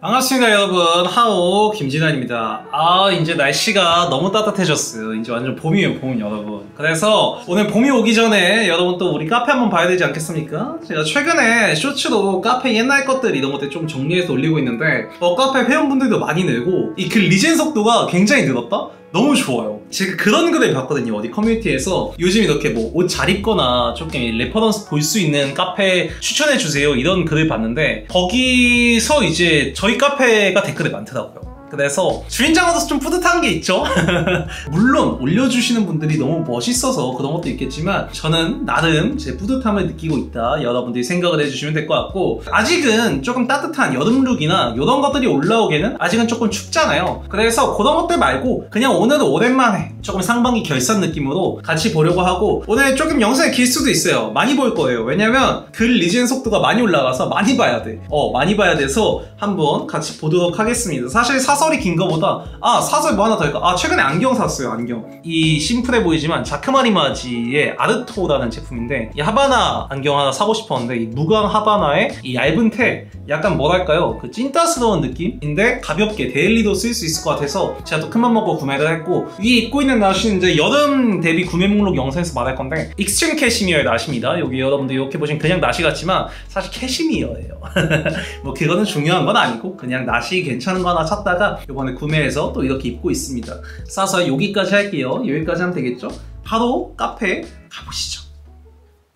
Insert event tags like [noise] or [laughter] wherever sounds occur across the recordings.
반갑습니다 여러분. 하오 김진환입니다. 아 이제 날씨가 너무 따뜻해졌어요. 이제 완전 봄이에요 봄 여러분. 그래서 오늘 봄이 오기 전에 여러분 또 우리 카페 한번 봐야 되지 않겠습니까? 제가 최근에 쇼츠로 카페 옛날 것들 이런 것들 좀 정리해서 올리고 있는데 어 카페 회원분들도 많이 늘고 이 글 리젠 속도가 굉장히 늘었다 너무 좋아요. 제가 그런 글을 봤거든요. 어디 커뮤니티에서 요즘 이렇게 뭐 옷 잘 입거나 조금 레퍼런스 볼 수 있는 카페 추천해주세요. 이런 글을 봤는데 거기서 이제 저희 카페가 댓글이 많더라고요. 그래서 주인장으로서 좀 뿌듯한 게 있죠. [laughs] 물론 올려주시는 분들이 너무 멋있어서 그런 것도 있겠지만 저는 나름 제 뿌듯함을 느끼고 있다. 여러분들이 생각을 해주시면 될 것 같고 아직은 조금 따뜻한 여름 룩이나 이런 것들이 올라오기에는 아직은 조금 춥잖아요. 그래서 그런 것들 말고 그냥 오늘은 오랜만에 조금 상반기 결산 느낌으로 같이 보려고 하고 오늘 조금 영상이 길 수도 있어요. 많이 볼 거예요. 왜냐면 글 리젠 속도가 많이 올라가서 많이 봐야 돼. 어 많이 봐야 돼서 한번 같이 보도록 하겠습니다. 사실 사 사설이 긴 거보다 아 사설 뭐 하나 더 할까? 아 최근에 안경 샀어요 안경. 이 심플해 보이지만 자크마리마지의 아르토라는 제품인데 이 하바나 안경 하나 사고 싶었는데 이 무광 하바나의 이 얇은 테 약간 뭐랄까요? 그 찐따스러운 느낌인데 가볍게 daily도 쓸 수 있을 것 같아서 제가 또 큰맘 먹고 구매를 했고 위에 입고 있는 나시는 이제 여름 대비 구매 목록 영상에서 말할 건데 익스트림 캐시미어의 나시입니다. 여기 여러분들 이렇게 보시면 그냥 나시 같지만 사실 캐시미어예요. [laughs] 뭐 그거는 중요한 건 아니고 그냥 나시 괜찮은 거 하나 찾다가 이번에 구매해서 또 이렇게 입고 있습니다. 싸서 여기까지 할게요. 여기까지 하면 되겠죠? 바로 카페 가보시죠.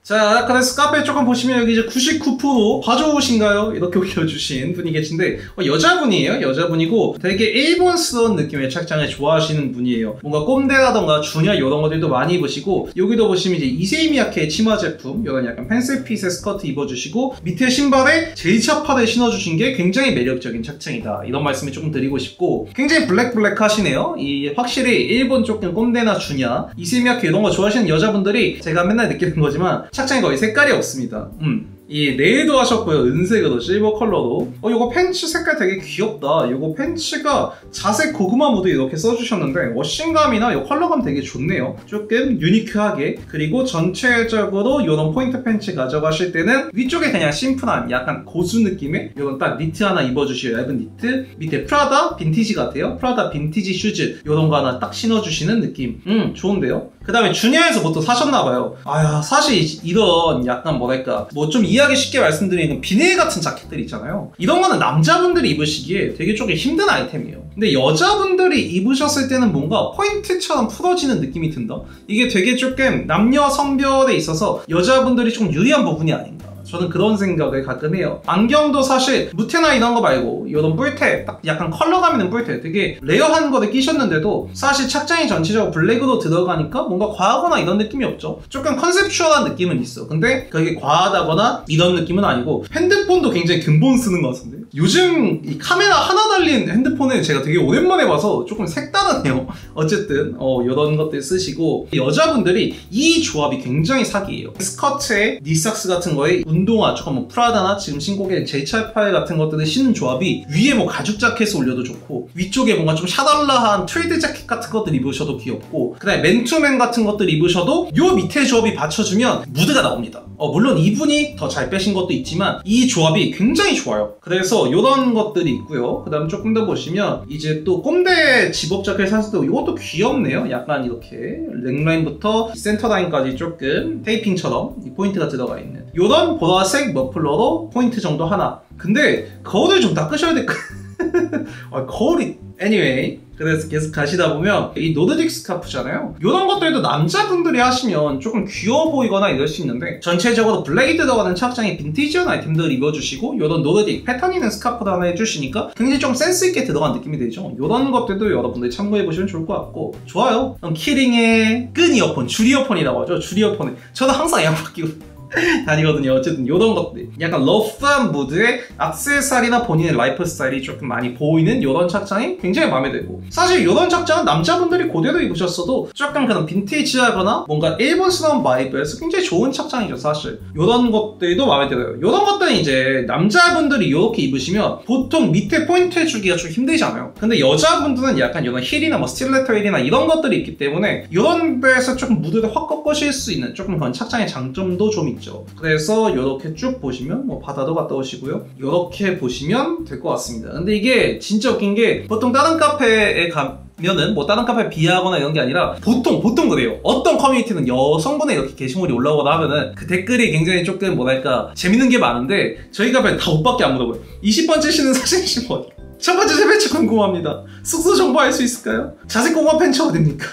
자, 그래서 카페 조금 보시면 여기 이제 99% 봐주신가요? 이렇게 [laughs] 올려주신 분이 계신데 어, 여자분이에요. 여자분이고 되게 일본스러운 느낌의 착장을 좋아하시는 분이에요. 뭔가 꼼데라던가 주냐 이런 것들도 많이 입으시고 여기도 보시면 이제 이세이미야케 치마 제품 이런 약간 pencil fit의 스커트 입어주시고 밑에 신발에 제이차파를 신어주신 게 굉장히 매력적인 착장이다. 이런 말씀을 조금 드리고 싶고 굉장히 블랙블랙 하시네요. 이 확실히 일본 조금 꼼데나 주냐 이세이미야케 이런 거 좋아하시는 여자분들이 제가 맨날 느끼는 거지만 착장이 거의 색깔이 없습니다. 음. 이 네일도 하셨고요. 은색으로 실버 컬러로. 어 이거 팬츠 색깔 되게 귀엽다. 이거 팬츠가 자색 고구마 무드 이렇게 써주셨는데 워싱감이나 이 컬러감 되게 좋네요. 조금 유니크하게 그리고 전체적으로 이런 포인트 팬츠 가져가실 때는 위쪽에 그냥 심플한 약간 고스 느낌의 이런 딱 니트 하나 입어주시고요 얇은 니트 밑에 프라다 빈티지 같아요. 프라다 빈티지 슈즈 이런 거 하나 딱 신어주시는 느낌. 음 좋은데요? 그 다음에 주냐에서 뭐또 사셨나봐요. 아야 사실 이런 약간 뭐랄까 뭐 좀 이해하기 쉽게 말씀드리는 비닐 같은 자켓들 있잖아요. 이런 거는 남자분들이 입으시기에 되게 조금 힘든 아이템이에요. 근데 여자분들이 입으셨을 때는 뭔가 포인트처럼 풀어지는 느낌이 든다. 이게 되게 조금 남녀 성별에 있어서 여자분들이 좀 유리한 부분이 아닌가. 저는 그런 생각을 가끔 해요. 안경도 사실 무테나 이런 거 말고 이런 뿔테 딱 약간 컬러감 있는 뿔테 되게 rare한 거를 끼셨는데도 사실 착장이 전체적으로 블랙으로 들어가니까 뭔가 과하거나 이런 느낌이 없죠. 조금 conceptual한 느낌은 있어. 근데 그게 과하다거나 이런 느낌은 아니고 핸드폰도 굉장히 근본 쓰는 것 같은데 요즘 이 카메라 하나 달린 핸드폰을 제가 되게 오랜만에 봐서 조금 색다르네요. [laughs] 어쨌든 어, 이런 것들 쓰시고 여자분들이 이 조합이 굉장히 사기예요. 스커트에 knee socks 같은 거에 운동화 조금 뭐 프라다나 지금 신곡의 제이차파이 같은 것들을 신는 조합이 위에 뭐 가죽 자켓을 올려도 좋고 위쪽에 뭔가 좀 샤랄라한 트위드 자켓 같은 것들 입으셔도 귀엽고 그다음에 맨투맨 같은 것들 입으셔도 요 밑에 조합이 받쳐주면 무드가 나옵니다. 어, 물론 이분이 더 잘 빼신 것도 있지만 이 조합이 굉장히 좋아요. 그래서 이런 것들이 있고요. 그 다음 조금 더 보시면 이제 또 꼼대 집업 자켓 샀을 때 이것도 귀엽네요. 약간 이렇게 넥라인부터 센터라인까지 조금 테이핑처럼 포인트가 들어가 있는 이런 보라색 머플러로 포인트 정도 하나. 근데 거울을 좀 닦으셔야 될 것 같아요. 아, 거울이 anyway 그래서 계속 가시다 보면 이 Nordic 스카프잖아요. 이런 것들도 남자분들이 하시면 조금 귀여워 보이거나 이럴 수 있는데 전체적으로 블랙이 들어가는 착장의 빈티지한 아이템들을 입어주시고 이런 Nordic 패턴 있는 스카프를 하나 해주시니까 굉장히 좀 센스 있게 들어간 느낌이 되죠. 이런 것들도 여러분들이 참고해보시면 좋을 것 같고. 좋아요. 키링의 끈 이어폰 줄 이어폰이라고 하죠. 줄 이어폰에. 저도 항상 양파 끼고 [laughs] 다니거든요. 어쨌든 이런 것들 약간 러프한 무드의 악세사리나 본인의 라이프 스타일이 조금 많이 보이는 이런 착장이 굉장히 마음에 들고 사실 이런 착장은 남자분들이 그대로 입으셨어도 조금 그런 빈티지하거나 뭔가 일본스러운 vibe에서 굉장히 좋은 착장이죠 사실 이런 것들도 마음에 들어요. 이런 것들은 이제 남자분들이 이렇게 입으시면 보통 밑에 포인트 해주기가 좀 힘들잖아요. 근데 여자분들은 약간 이런 힐이나 뭐 stiletto 힐이나 이런 것들이 있기 때문에 이런 데서 조금 무드를 확 꺾으실 수 있는 조금 그런 착장의 장점도 좀 있죠. 있죠. 그래서 이렇게 쭉 보시면 뭐 바다도 갔다 오시고요. 이렇게 보시면 될 것 같습니다. 근데 이게 진짜 웃긴 게 보통 다른 카페에 가 면은 뭐 다른 카페 비하거나 이런 게 아니라 보통 보통 그래요. 어떤 커뮤니티는 여성분의 이렇게 게시물이 올라오거나 하면은 그 댓글이 굉장히 조금 뭐랄까 재밌는 게 많은데 저희 카페는 다 옷밖에 안 물어봐요. 20번째 시는 사진이 뭐첫 번째 세배치 궁금합니다. 숙소 정보 알수 있을까요? 자색 고구마 팬츠 어딥니까?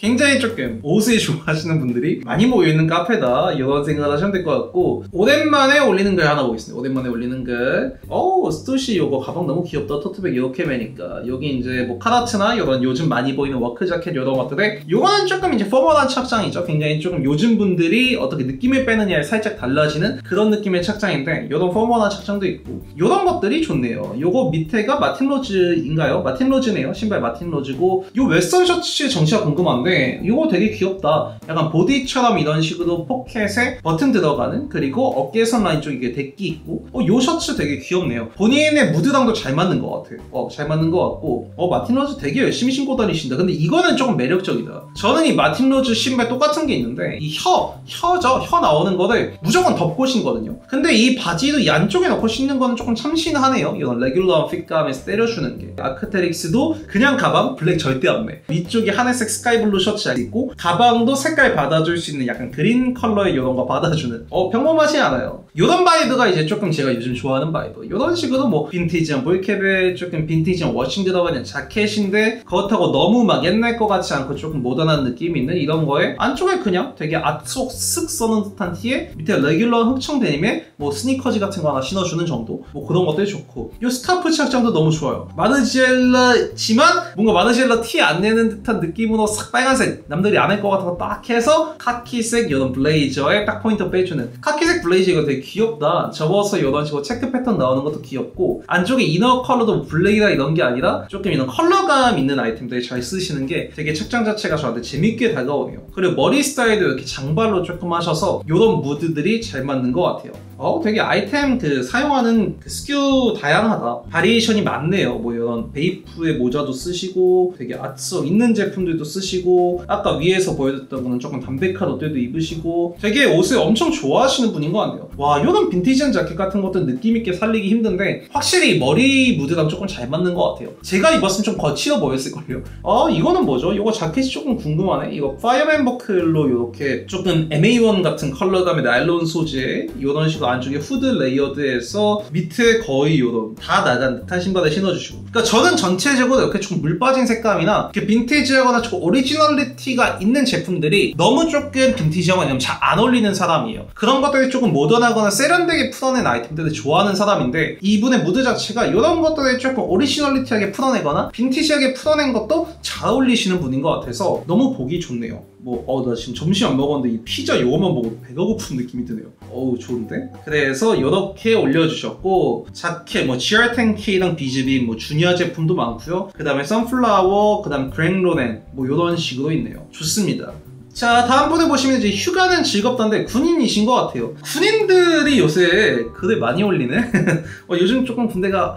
굉장히 조금 옷을 좋아하시는 분들이 많이 모여있는 카페다. 이런 생각을 하시면 될 것 같고 오랜만에 올리는 글 하나 보겠습니다. 오랜만에 올리는 글. 어우 스투시 이거 가방 너무 귀엽다. 토트백 이렇게 매니까. 여기 이제 뭐 칼하트나 이런 요즘 많이 보이는 work 자켓 이런 것들에 이거는 조금 이제 formal한 착장이죠. 굉장히 조금 요즘 분들이 어떻게 느낌을 빼느냐에 살짝 달라지는 그런 느낌의 착장인데 이런 formal한 착장도 있고 이런 것들이 좋네요. 요거 밑에가 마틴 로즈인가요? 마틴 로즈네요. 신발 마틴 로즈고 요 웨스턴 셔츠 정체가 궁금한데 건데 이거 되게 귀엽다. 약간 보디처럼 이런 식으로 포켓에 버튼 들어가는 그리고 어깨 선 라인 쪽에 데끼 있고 어, 요 셔츠 되게 귀엽네요. 본인의 무드랑도 잘 맞는 것 같아요. 어, 잘 맞는 것 같고 어, 마틴 로즈 되게 열심히 신고 다니신다. 근데 이거는 조금 매력적이다. 저는 이 마틴 로즈 신발 똑같은 게 있는데 이 혀, 혀죠? 혀 나오는 거를 무조건 덮고 신거든요. 근데 이 바지도 양쪽에 넣고 신는 거는 조금 참신하네요. 이런 regular한 fit감에서 때려주는 게. 아크테릭스도 그냥 가방 블랙 절대 안 매. 위쪽이 하늘색 sky blue 셔츠 잘 있고 가방도 색깔 받아줄 수 있는 약간 그린 컬러의 이런 거 받아주는. 어 평범하지 않아요. 이런 vibe가 이제 조금 제가 요즘 좋아하는 vibe. 이런 식으로 뭐 빈티지한 ball cap에 조금 빈티지한 washing 들어가는 자켓인데 그렇다고 너무 막 옛날 거 같지 않고 조금 모던한 느낌 있는 이런 거에 안쪽에 그냥 되게 아속 쓱 써는 듯한 티에 밑에 regular 흑청 데님에 뭐 스니커즈 같은 거 하나 신어주는 정도? 뭐 그런 것들이 좋고. 이 스카프 착장도 너무 좋아요. 마르지엘라지만 뭔가 마르지엘라 티 안 내는 듯한 느낌으로 싹 빨간 빨간색 남들이 안 할 것 거 딱 해서 카키색 이런 블레이저에 딱 포인트 빼주는. 카키색 블레이저 이거 되게 귀엽다. 접어서 이런 식으로 체크 패턴 나오는 것도 귀엽고 안쪽에 inner 컬러도 블랙이나 이런 게 아니라 조금 이런 컬러감 있는 아이템들 잘 쓰시는 게 되게 착장 자체가 저한테 재밌게 다가오네요. 그리고 머리 스타일도 이렇게 장발로 조금 하셔서 이런 무드들이 잘 맞는 것 같아요 어 되게 아이템 그 사용하는 그 SKU 다양하다. variation이 많네요. 뭐 이런 베이프의 모자도 쓰시고 되게 art성 있는 제품들도 쓰시고 아까 위에서 보여줬던 거는 조금 담백한 옷들도 입으시고 되게 옷을 엄청 좋아하시는 분인 것 같네요. 와 이런 빈티지한 자켓 같은 것도 느낌 있게 살리기 힘든데 확실히 머리 무드랑 조금 잘 맞는 것 같아요. 제가 입었으면 좀 거칠어 보였을걸요. 아 이거는 뭐죠? 이거 자켓이 조금 궁금하네. 이거 fireman 버클로 이렇게 조금 MA1 같은 컬러감의 나일론 소재 이런 식으로 안쪽에 후드 layered에서 밑에 거의 이런 다 나간 듯한 신발을 신어주시고 그러니까 저는 전체적으로 이렇게 좀 물 빠진 색감이나 이렇게 빈티지하거나 좀 original personality가 있는 제품들이 너무 조금 빈티지하고 아니면 잘 안 어울리는 사람이에요. 그런 것들이 조금 모던하거나 세련되게 풀어낸 아이템들을 좋아하는 사람인데 이분의 무드 자체가 이런 것들을 조금 originality하게 풀어내거나 빈티지하게 풀어낸 것도 잘 어울리시는 분인 것 같아서 너무 보기 좋네요. 뭐, 어, 나 지금 점심 안 먹었는데 이 피자 요거만 보고 배가 고픈 느낌이 드네요. 어우, 좋은데? 그래서 이렇게 올려주셨고, 자켓, 뭐, GR10K랑 비즈빔, 뭐, 주니어 제품도 많고요. 그 다음에 선플라워, 그 다음 그랭로넨, 뭐, 이런 식으로 있네요. 좋습니다. 자, 다음 분에 보시면 이제 휴가는 즐겁다인데 군인이신 것 같아요. 군인들이 요새 글을 많이 올리네? [laughs] 어, 요즘 조금 군대가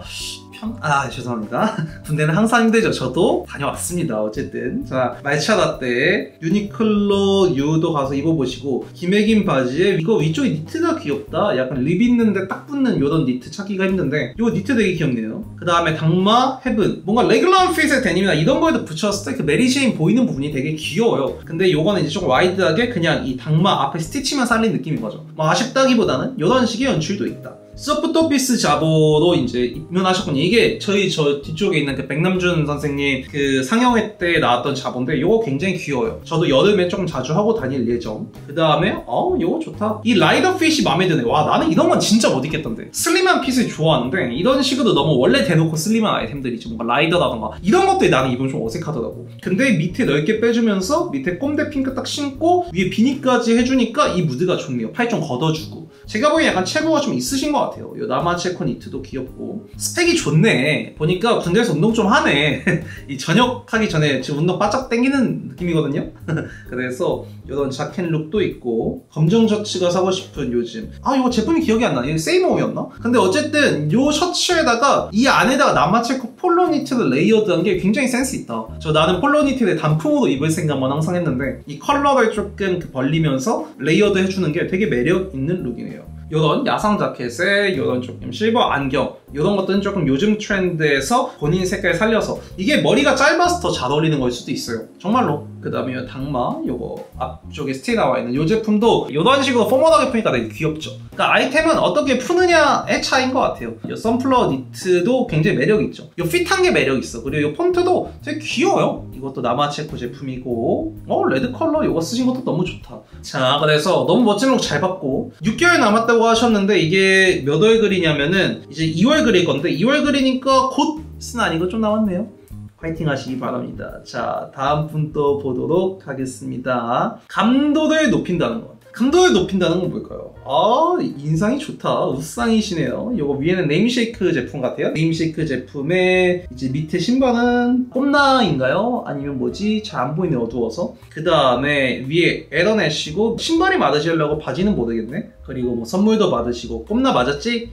편... 아 죄송합니다. [laughs] 군대는 항상 힘들죠. 저도 다녀왔습니다. 어쨌든. 자 말차라 때 유니클로 유도 가서 입어보시고 기맥힌 바지에 이거 위쪽에 니트가 귀엽다. 약간 rib 있는데 딱 붙는 요런 니트 찾기가 힘든데 이거 니트 되게 귀엽네요. 그 다음에 당마 헤븐. 뭔가 regular한 fit의 데님이나 이런 거에도 붙였을 때 그 메리제인 보이는 부분이 되게 귀여워요. 근데 요거는 이제 조금 wide하게 그냥 이 당마 앞에 stitch만 살린 느낌인 거죠. 뭐 아쉽다기보다는 이런 식의 연출도 있다 소프트피스 자보로 이제 입문하셨군요. 이게 저희 저 뒤쪽에 있는 그 백남준 선생님 그 상영회 때 나왔던 자본데 이거 굉장히 귀여워요. 저도 여름에 조금 자주 하고 다닐 예정. 그 다음에 어 이거 좋다. 이 rider fit이 마음에 드네. 와 나는 이런 건 진짜 못 입겠던데. 슬림한 fit을 좋아하는데 이런 식으로 너무 원래 대놓고 슬림한 아이템들이 죠 뭔가 rider라던가 이런 것들이 나는 입으면 좀 어색하더라고. 근데 밑에 넓게 빼주면서 밑에 꼼대 핑크 딱 신고 위에 비니까지 해주니까 이 무드가 좋네요. 팔 좀 걷어주고. 제가 보기엔 약간 체구가 좀 있으신 것 같아요. 이 나마체코 니트도 귀엽고 스펙이 좋네. 보니까 군대에서 운동 좀 하네. [laughs] 이 전역하기 전에 지금 운동 바짝 땡기는 느낌이거든요. [laughs] 그래서 이런 자켓 룩도 있고 검정 셔츠가 사고 싶은 요즘 아 이거 제품이 기억이 안 나. 이거 세이모였나? 근데 어쨌든 이 셔츠에다가 이 안에다가 나마체코 폴로 니트를 레이어드한 게 굉장히 센스 있다. 저 나는 폴로 니트를 단품으로 입을 생각만 항상 했는데 이 컬러를 조금 그 벌리면서 layered 해주는 게 되게 매력 있는 룩이네요. 이런 야상 자켓에 이런 조금 실버 안경 이런 것들은 조금 요즘 트렌드에서 본인 색깔 살려서 이게 머리가 짧아서 더 잘 어울리는 걸 수도 있어요. 정말로. 그 다음에 당마 요거 앞쪽에 스티 나와 있는 이 제품도 이런 식으로 formal하게 푸니까 되게 귀엽죠. 그러니까 아이템은 어떻게 푸느냐의 차이인 것 같아요. 이 선플라워 니트도 굉장히 매력 있죠. 이 fit한 게 매력 있어. 그리고 이 폰트도 되게 귀여워요. 이것도 나마체코 제품이고. 어 레드 컬러 이거 쓰신 것도 너무 좋다. 자 그래서 너무 멋진 룩 잘 봤고 6개월 남았다고 하셨는데 이게 몇 월 글이냐면은 이제 2월 글일 건데 2월 글이니까 곧은 아니고 좀 남았네요 파이팅 하시기 바랍니다. 자, 다음 분 또 보도록 하겠습니다. 감도를 높인다는 것. 감도를 높인다는 건 뭘까요? 아, 인상이 좋다. 우상이시네요. 요거 위에는 네임쉐이크 제품 같아요. 네임쉐이크 제품에 이제 밑에 신발은 꼼나인가요? 아니면 뭐지? 잘 안 보이네, 어두워서. 그 다음에 위에 에러넷이고 신발이 맞으시려고 바지는 모르겠네. 그리고 뭐 선물도 받으시고 꼼나 맞았지?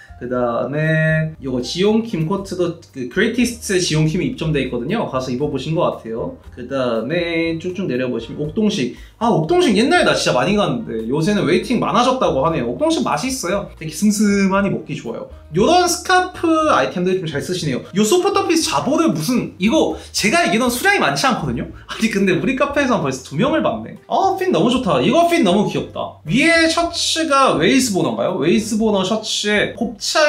그 다음에 이거 지용킴 코트도 그 그레이티스트 지용킴이 입점돼 있거든요. 가서 입어보신 것 같아요. 그 다음에 쭉쭉 내려보시면 옥동식. 아 옥동식 옛날에 나 진짜 많이 갔는데 요새는 waiting 많아졌다고 하네요. 옥동식 맛있어요. 되게 슴슴하니 먹기 좋아요. 요런 스카프 아이템들 좀 잘 쓰시네요. 요 소프트피스 자보를 무슨 이거 제가 알기로는 수량이 많지 않거든요. [laughs] 아니 근데 우리 카페에서 벌써 두 명을 봤네. 아 fit 너무 좋다. 이거 fit 너무 귀엽다. 위에 셔츠가 웨일스보너인가요? 웨일스보너 셔츠에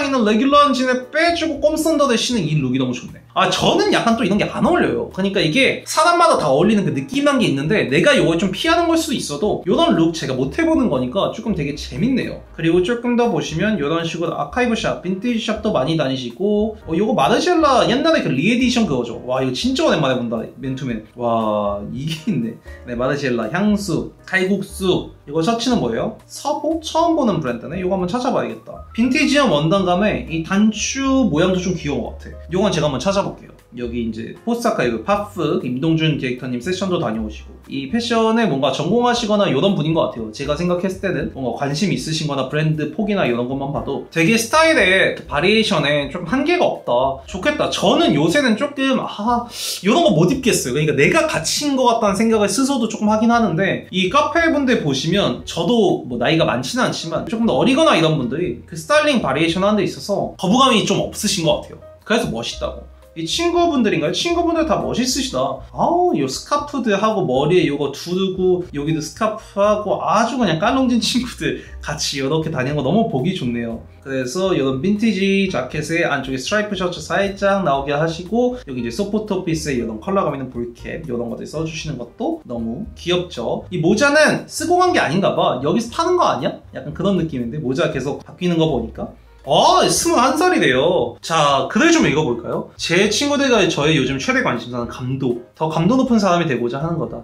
있는 regular한 진에 빼주고 꼼썬더를 신는 이 룩이 너무 좋네. 아 저는 약간 또 이런 게 안 어울려요. 그러니까 이게 사람마다 다 어울리는 그 느낌한 게 있는데 내가 이걸 좀 피하는 걸 수도 있어도 이런 룩 제가 못 해보는 거니까 조금 되게 재밌네요. 그리고 조금 더 보시면 이런 식으로 아카이브 샵, 빈티지 샵도 많이 다니시고 어, 이거 마르젤라 옛날에 그 re-edition 그거죠. 와 이거 진짜 오랜만에 본다 맨투맨. 와 이게 있네. 네 마르젤라 향수, 칼국수 이거 셔츠는 뭐예요? 서보? 처음 보는 브랜드네? 이거 한번 찾아봐야겠다. 빈티지한 원단감에 이 단추 모양도 좀 귀여운 것 같아. 이건 제가 한번 찾아 볼게요. 여기 이제 포스트 아카이브 파프 임동준 디렉터님 세션도 다녀오시고 이 패션에 뭔가 전공하시거나 이런 분인 것 같아요. 제가 생각했을 때는 뭔가 관심 있으신 거나 브랜드 폭이나 이런 것만 봐도 되게 스타일에 그 variation에 좀 한계가 없다. 좋겠다. 저는 요새는 조금 아 이런 거 못 입겠어요. 그러니까 내가 갇힌 것 같다는 생각을 스스로도 조금 하긴 하는데 이 카페 분들 보시면 저도 뭐 나이가 많지는 않지만 조금 더 어리거나 이런 분들이 그 스타일링 variation 하는 데 있어서 거부감이 좀 없으신 것 같아요. 그래서 멋있다고. 이 친구분들인가요? 친구분들 다 멋있으시다. 아우, 요 스카프들하고 머리에 이거 두르고 여기도 스카프하고 아주 그냥 깔롱진 [laughs] 친구들 같이 이렇게 다니는 거 너무 보기 좋네요. 그래서 이런 빈티지 자켓에 안쪽에 스트라이프 셔츠 살짝 나오게 하시고 여기 이제 소프트 피스에 이런 컬러감 있는 ball cap 이런 것들 써주시는 것도 너무 귀엽죠. 이 모자는 쓰고 간 게 아닌가 봐. 여기서 파는 거 아니야? 약간 그런 느낌인데 모자 계속 바뀌는 거 보니까 아, 21살이래요. 자, 글을 좀 읽어볼까요? 제 친구들과 저의 요즘 최대 관심사는 감도. 더 감도 높은 사람이 되고자 하는 거다.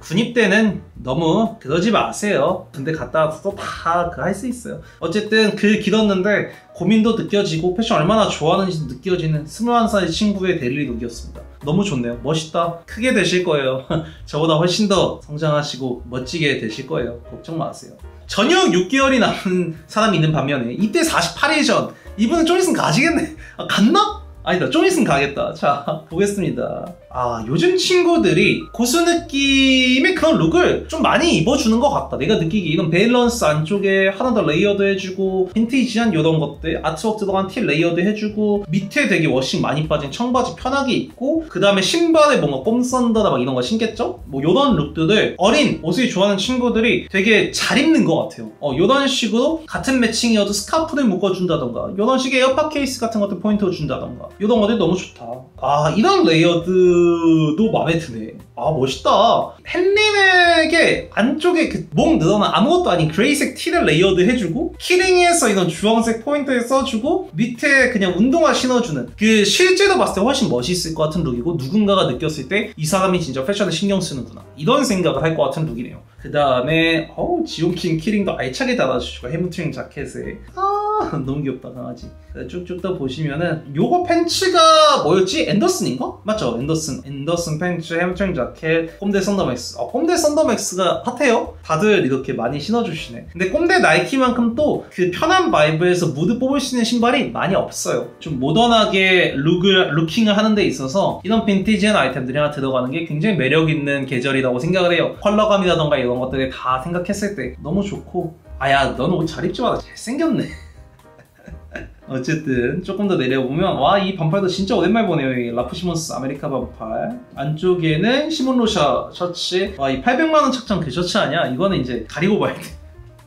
군입대는 너무 그러지 마세요. 군대 갔다 와서 다 그 할 수 있어요. 어쨌든 글 길었는데 고민도 느껴지고 패션 얼마나 좋아하는지 느껴지는 21살 친구의 daily look이었습니다. 너무 좋네요. 멋있다. 크게 되실 거예요. [laughs] 저보다 훨씬 더 성장하시고 멋지게 되실 거예요. 걱정 마세요. 전역 6개월이 남은 사람이 있는 반면에 입대 48일 전 이분은 좀 있으면 가시겠네. 아, 갔나? 아니다 좀 있으면 가겠다. 자 보겠습니다. 아 요즘 친구들이 고수 느낌의 그런 룩을 좀 많이 입어주는 것 같다. 내가 느끼기 이런 밸런스 안쪽에 하나 더 layered 해주고 빈티지한 이런 것들 artwork 들어간 티 layered 해주고 밑에 되게 washing 많이 빠진 청바지 편하게 입고 그 다음에 신발에 뭔가 꼼썬더나 막 이런 거 신겠죠? 뭐 이런 룩들을 어린 옷을 좋아하는 친구들이 되게 잘 입는 것 같아요. 어 이런 식으로 같은 매칭이어도 스카프를 묶어준다던가 이런 식의 에어팟 케이스 같은 것들 포인트 준다던가 이런 것들 너무 좋다. 아 이런 layered도 마음에 드네. 아 멋있다. 햇님에게 안쪽에 그 목 늘어난 아무것도 아닌 그레이색 티를 layered 해주고 keyring에서 이런 주황색 포인트를 써주고 밑에 그냥 운동화 신어주는 그 실제로 봤을 때 훨씬 멋있을 것 같은 룩이고 누군가가 느꼈을 때 이 사람이 진짜 패션에 신경 쓰는구나 이런 생각을 할 것 같은 룩이네요. 그 다음에 어우 지온킹 keyring도 알차게 달아주시고 헬무트랭 자켓에 아 [laughs] 너무 귀엽다 강아지. 쭉쭉 더 보시면은 요거 팬츠가 뭐였지? 앤더슨인가? 맞죠? 앤더슨. 앤더슨 팬츠 헬무트랭 자켓 꼼데 썬더맥스. 어, 꼼데 썬더맥스가 핫해요? 다들 이렇게 많이 신어주시네. 근데 꼼데 나이키만큼 또 그 편한 vibe에서 무드 뽑을 수 있는 신발이 많이 없어요. 좀 모던하게 룩을 looking을 하는 데 있어서 이런 빈티지한 아이템들이 하나 들어가는 게 굉장히 매력 있는 계절이라고 생각을 해요. 컬러감이라던가 이런 것들이 다 생각했을 때 너무 좋고. 아야 너는 옷 잘 입지 마라. 잘생겼네 어쨌든 조금 더 내려보면 와 이 반팔도 진짜 오랜만에 보네요. 이 라프시몬스 아메리카 반팔. 안쪽에는 시몬 로샤 셔츠. 와 이 800만원 착장 그 셔츠 아니야? 이거는 이제 가리고 봐야 돼.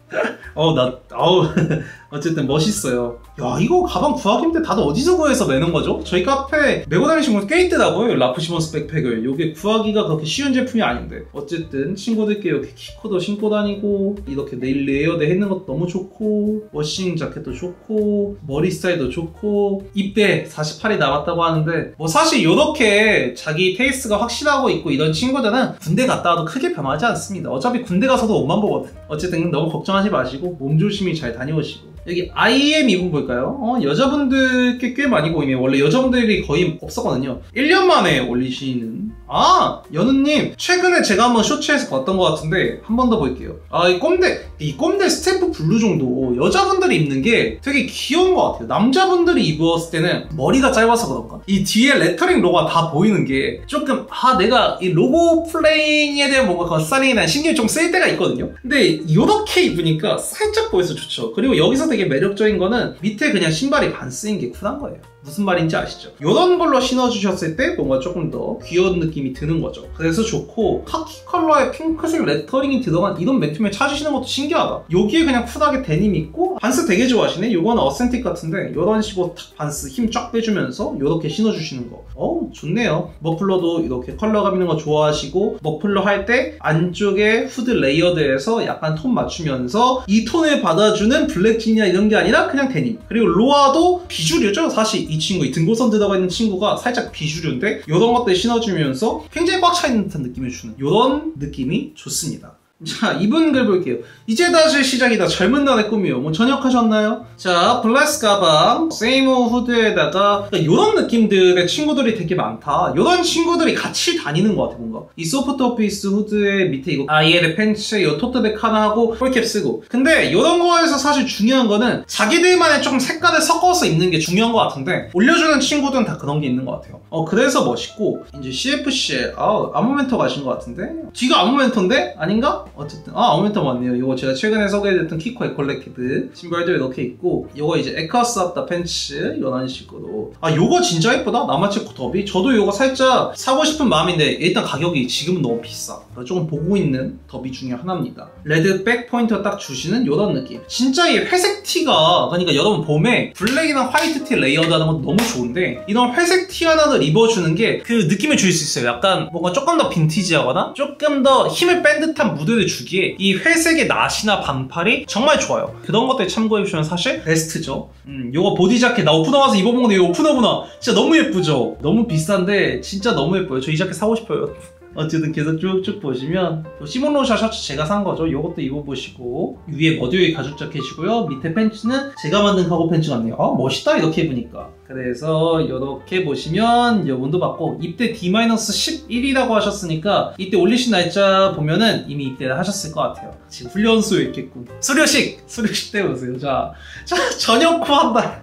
[laughs] 어우 나 어우 [laughs] 어쨌든 멋있어요. 야 이거 가방 구하기 힘들 다들 어디서 구해서 매는 거죠? 저희 카페 메고 다니신 분 꽤 있더라고요. 라프시몬스 백팩을. 이게 구하기가 그렇게 쉬운 제품이 아닌데 어쨌든 친구들께 이렇게 키코도 신고 다니고 이렇게 네일 layered 해있는 것도 너무 좋고 washing 자켓도 좋고 머리 스타일도 좋고 입대 48이 남았다고 하는데 뭐 사실 이렇게 자기 taste가 확실하고 있고 이런 친구들은 군대 갔다 와도 크게 변하지 않습니다. 어차피 군대 가서도 옷만 보거든. 어쨌든 너무 걱정하지 마시고 몸 조심히 잘 다녀오시고 여기 IM 이분 볼까요? 어, 여자분들 게 꽤 많이 보이네요. 원래 여자분들이 거의 없었거든요. 1년 만에 올리시는 아 연우님 최근에 제가 한번 쇼츠에서 봤던 것 같은데 한 번 더 볼게요. 아 이 꼼데 이 꼼데 스탬프 블루종도 여자분들이 입는 게 되게 귀여운 것 같아요. 남자분들이 입었을 때는 머리가 짧아서 그런가 이 뒤에 레터링 로고가 다 보이는 게 조금 아 내가 이 로고 playing에 대한 뭔가 대한 신경이 좀 쓸 때가 있거든요. 근데 이렇게 입으니까 살짝 보여서 좋죠. 그리고 여기서 되게 매력적인 거는 밑에 그냥 신발이 반스인 게 쿨한 거예요. 무슨 말인지 아시죠? 이런 걸로 신어주셨을 때 뭔가 조금 더 귀여운 느낌이 드는 거죠. 그래서 좋고 카키 컬러의 핑크색 레터링이 들어간 이런 맨투맨 찾으시는 것도 신기하다. 여기에 그냥 쿨하게 데님 입고 반스 되게 좋아하시네. 이거는 어센틱 같은데 이런 식으로 탁 반스 힘 쫙 빼주면서 이렇게 신어주시는 거. 어우 좋네요. 머플러도 이렇게 컬러감 있는 거 좋아하시고 머플러 할 때 안쪽에 후드 layered해서 약간 톤 맞추면서 이 톤을 받아주는 블랙진이나 이런 게 아니라 그냥 데님. 그리고 로아도 비주류죠. 사실 이 친구, 이 등고선 들어가 있는 친구가 살짝 비주류인데 이런 것들 신어주면서 굉장히 꽉 차 있는 듯한 느낌을 주는 이런 느낌이 좋습니다. 자, 이분 글 볼게요. 이제 다시 시작이다. 젊은 날의 꿈이요. 뭐 전역하셨나요? 자, BLESS 가방, 세이모 후드에다가 그러니까 이런 느낌들의 친구들이 되게 많다. 이런 친구들이 같이 다니는 것 같아, 뭔가. 이 소프트 오피스 후드에 밑에 이거 아이엘의 팬츠, 이 토트백 하나 하고 ball cap 쓰고. 근데 이런 거에서 사실 중요한 거는 자기들만의 조금 색깔을 섞어서 입는 게 중요한 것 같은데 올려주는 친구들은 다 그런 게 있는 것 같아요. 어, 그래서 멋있고 이제 CFC에 아, Amomento 가신 것 같은데 뒤가 Amomento인데? 아닌가? 어쨌든 아 Amomento 맞네요. 이거 제가 최근에 소개해드렸던 Kiko ECCO Kollektive 신발도 이렇게 있고 이거 이제 Eckhaus Latta 팬츠 이런 식으로. 아 요거 진짜 예쁘다? Namacheko derby? 저도 이거 살짝 사고 싶은 마음인데 일단 가격이 지금은 너무 비싸. 조금 보고 있는 더비 중에 하나입니다. 레드 백 포인트 딱 주시는 이런 느낌. 진짜 이 회색 티가 그러니까 여러분 봄에 블랙이나 화이트 티 layered 하는 것도 너무 좋은데 이런 회색 티 하나를 입어주는 게 그 느낌을 줄 수 있어요. 약간 뭔가 조금 더 빈티지하거나 조금 더 힘을 뺀 듯한 무드 를 주기에 이 회색의 나시나 반팔이 정말 좋아요. 그런 것들 참고해주시면 사실 베스트죠. 음, 요거 Bode 자켓 나 오프너 와서 입어본 건데 이거 오프너구나. 진짜 너무 예쁘죠? 너무 비싼데 진짜 너무 예뻐요. 저 이 자켓 사고 싶어요. 어쨌든 계속 쭉쭉 보시면 시몬 로샤 셔츠 제가 산 거죠. 이것도 입어보시고 위에 머드웨이 가죽 자켓이고요. 밑에 팬츠는 제가 만든 카고 팬츠 같네요. 아 멋있다 이렇게 입으니까. 그래서 이렇게 보시면 여분도 받고 입대 D-11이라고 하셨으니까 이때 올리신 날짜 보면은 이미 입대를 하셨을 것 같아요. 지금 훈련소에 있겠군. 수료식! 수료식 때 오세요. 자, 자 저녁 후한 달.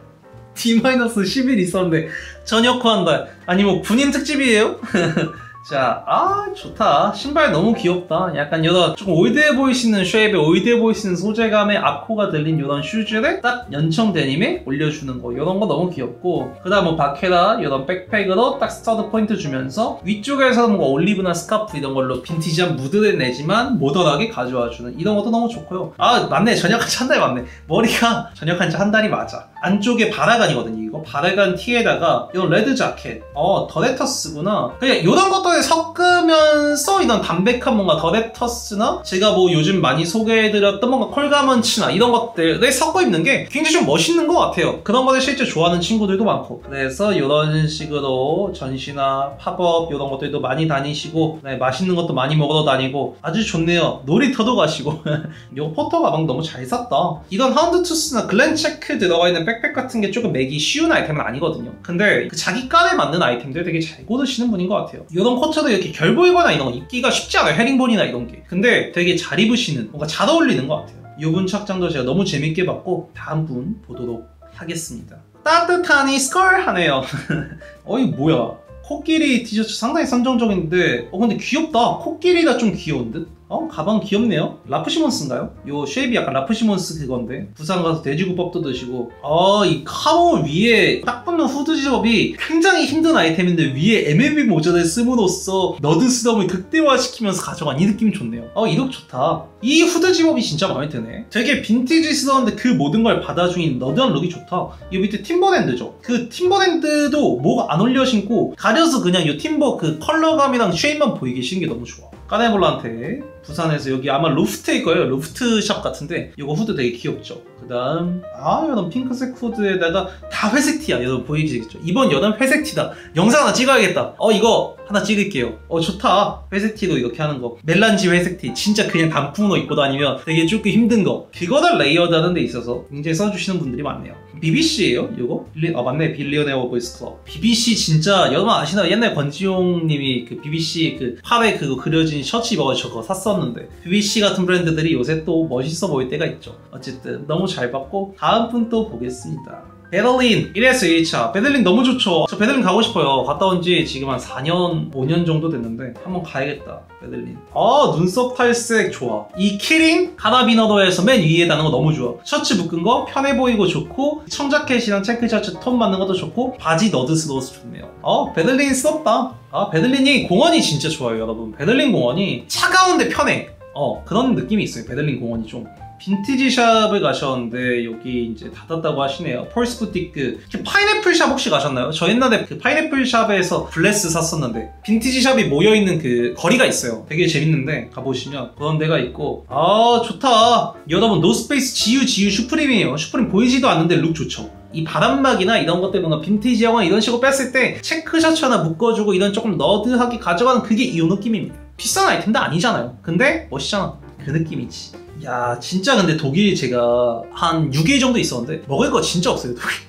D-11 있었는데 전역 후 한 달. 아니 뭐 군인 특집이에요? [laughs] 자, 아 좋다. 신발 너무 귀엽다. 약간 이런 조금 old해 보이시는 shape에 old해 보이시는 소재감의 앞코가 들린 이런 슈즈를 딱 연청 데님에 올려주는 거 이런 거 너무 귀엽고 그 다음 뭐 Vaquera 이런 백팩으로 딱 stud 포인트 주면서 위쪽에서 뭔가 올리브나 스카프 이런 걸로 빈티지한 무드를 내지만 모던하게 가져와주는 이런 것도 너무 좋고요. 아 맞네 전역한 지 한 달 맞네. 머리가 전역한 지 한 달이 맞아. 안쪽에 Barragán이거든요. 이거 Barragán 티에다가 이 레드 자켓. 어 The Letters구나. 그냥 이런 것들을 섞으면서 이런 담백한 뭔가 The Letters나 제가 뭐 요즘 많이 소개해드렸던 뭔가 콜가먼치나 이런 것들을 섞어 입는 게 굉장히 좀 멋있는 것 같아요. 그런 거를 실제 좋아하는 친구들도 많고. 그래서 이런 식으로 전시나 팝업 이런 것들도 많이 다니시고 네, 맛있는 것도 많이 먹으러 다니고 아주 좋네요. 놀이터도 가시고. [laughs] 이 Porter 가방 너무 잘 샀다. 이건 houndtooth나 글렌체크 들어가 있는 백팩 같은 게 조금 매기 쉬운 아이템은 아니거든요. 근데 그 자기 깐에 맞는 아이템들 되게 잘 고르시는 분인 것 같아요. 이런 코트도 이렇게 결 보이거나 이런 거 입기가 쉽지 않아요. 헤링본이나 이런 게. 근데 되게 잘 입으시는 뭔가 잘 어울리는 것 같아요. 이분 착장도 제가 너무 재밌게 봤고 다음 분 보도록 하겠습니다. 따뜻하니 스컬 하네요. [laughs] 어이 뭐야. 코끼리 티셔츠 상당히 선정적인데. 어 근데 귀엽다. 코끼리가 좀 귀여운 듯? 어? 가방 귀엽네요. Raf Simons인가요? 요 shape이 약간 Raf Simons 그건데. 부산 가서 돼지국밥도 드시고. 아이 camo 위에 딱 붙는 후드 zip-up이 굉장히 힘든 아이템인데 위에 MLB 모자를 씀으로써 nerd스러움을 극대화시키면서 가져간 이 느낌 좋네요. 어 이 look 좋다. 이 후드 zip-up이 진짜 마음에 드네. 되게 빈티지스러운데 그 모든 걸 받아주인 nerd한 look이 좋다. 이 밑에 Timberland죠. 그 Timberland도 뭐가 안 올려 신고 가려서 그냥 이 Timber 그 컬러감이랑 shape만 보이게 신는 게 너무 좋아. 까네볼라한테 부산에서 여기 아마 Luft일 거예요. Luft 샵 같은데 이거 후드 되게 귀엽죠. 그 다음 아 여러분 핑크색 후드에다가 다 회색 티야. 여러분 보이시겠죠? 이번 여름 회색 티다. 영상 하나 찍어야겠다. 어 이거 하나 찍을게요. 어 좋다. 회색 티도 이렇게 하는 거. mélange 회색 티. 진짜 그냥 단품으로 입고 다니면 되게 조금 힘든 거. 그거를 layered하는 데 있어서 굉장히 써주시는 분들이 많네요. BBC예요? 이거? 빌리, 아 맞네. Billionaire Boys Club. BBC 진짜 여러분 아시나요? 옛날 권지용 님이 그 BBC 그 팔에 그거 그려진 셔츠 입어가지고 저거 샀었는데 BBC 같은 브랜드들이 요새 또 멋있어 보일 때가 있죠. 어쨌든 너무 잘 봤고 다음 분 또 보겠습니다. 베를린 1에서 1차. 베를린 너무 좋죠. 저 베를린 가고 싶어요. 갔다 온 지 지금 한 4년 5년 정도 됐는데 한번 가야겠다 베를린. 아 눈썹 탈색 좋아. 이 key ring 카라비너도에서 맨 위에 다는 거 너무 좋아. 셔츠 묶은 거 편해 보이고 좋고 청자켓이랑 체크 셔츠 톤 맞는 것도 좋고 바지 nerd스러워서 좋네요. 어 베를린 스럽다. 아 베를린이 공원이 진짜 좋아요 여러분. 베를린 공원이 차가운데 편해. 어 그런 느낌이 있어요 베를린 공원이 좀 빈티지 샵을 가셨는데 여기 이제 닫았다고 하시네요. Paul's Boutique. 파인애플 샵 혹시 가셨나요? 저 옛날에 그 파인애플 샵에서 BLESS 샀었는데 빈티지 샵이 모여있는 그 거리가 있어요. 되게 재밌는데 가보시면 그런 데가 있고 아 좋다. 여러분 North Face GU GU Supreme이에요. Supreme 보이지도 않는데 look 좋죠. 이 바람막이나 이런 것들 뭔가 빈티지 영화 이런 식으로 뺐을 때 체크 셔츠 하나 묶어주고 이런 조금 nerd하게 가져가는 그게 이 느낌입니다. 비싼 아이템도 아니잖아요. 근데 멋있잖아. 그 느낌이지. 야 진짜 근데 독일 제가 한 6일 정도 있었는데 먹을 거 진짜 없어요 독일.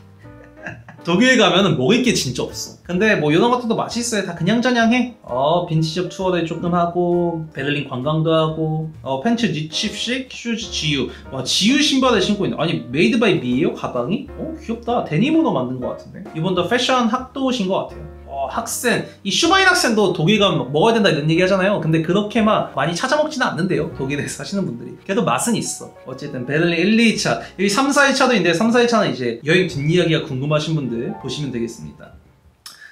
[laughs] 독일 가면은 먹을 게 진짜 없어. 근데 뭐 이런 것들도 맛있어요. 다 그냥 저냥해. 어 빈티지샵 투어를 조금 하고 베를린 관광도 하고 어 팬츠 니칩식 슈즈 지유. 와 지유 신발을 신고 있네 아니 made by me예요? 가방이? 어 귀엽다. 데님으로 만든 것 같은데? 이분도 패션 학도이신 것 같아요 학생, 이 슈바인 학생도 독일 가면 먹어야 된다 이런 얘기 하잖아요. 근데 그렇게만 많이 찾아 먹지는 않는데요. 독일에 사시는 분들이. 그래도 맛은 있어. 어쨌든 베를린 1, 2차, 여기 3, 4, 1차도 있는데 3, 4, 1차는 이제 여행 뒷이야기가 궁금하신 분들 보시면 되겠습니다.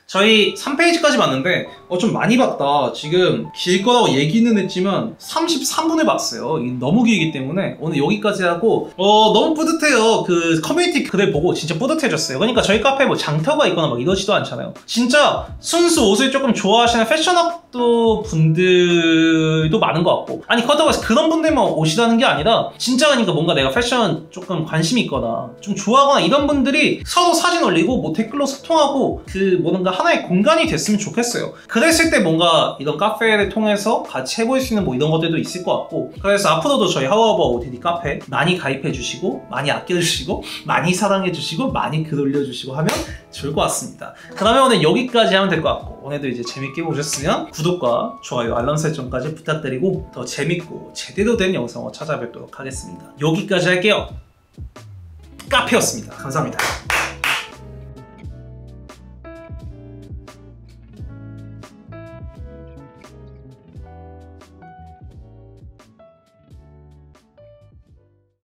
저희 3페이지까지 봤는데 어, 좀 많이 봤다. 지금 길 거라고 얘기는 했지만 33분을 봤어요. 너무 길기 때문에 오늘 여기까지 하고 어, 너무 뿌듯해요. 그 커뮤니티 글을 보고 진짜 뿌듯해졌어요. 그러니까 저희 카페에 뭐 장터가 있거나 막 이러지도 않잖아요. 진짜 순수 옷을 조금 좋아하시는 패션업 분들도 많은 것 같고 아니 그렇다고 해서 그런 분들만 오시라는 게 아니라 진짜 그러니까 뭔가 내가 패션 조금 관심 이 있거나 좀 좋아하거나 이런 분들이 서로 사진 올리고 뭐 댓글로 소통하고 그 뭔가 하나의 공간이 됐으면 좋겠어요. 그랬을 때 뭔가 이런 카페를 통해서 같이 해볼 수 있는 뭐 이런 것들도 있을 것 같고 그래서 앞으로도 저희 하워버 OTD 카페 많이 가입해 주시고 많이 아껴 주시고 많이 사랑해 주시고 많이 글 올려 주시고 하면 좋을 것 같습니다. 그러면 오늘 여기까지 하면 될 것 같고 오늘도 이제 재밌게 보셨으면 구독과 좋아요 알람 설정까지 부탁드리고 더 재밌고 제대로 된 영상으로 찾아뵙도록 하겠습니다. 여기까지 할게요. 카페였습니다. 감사합니다.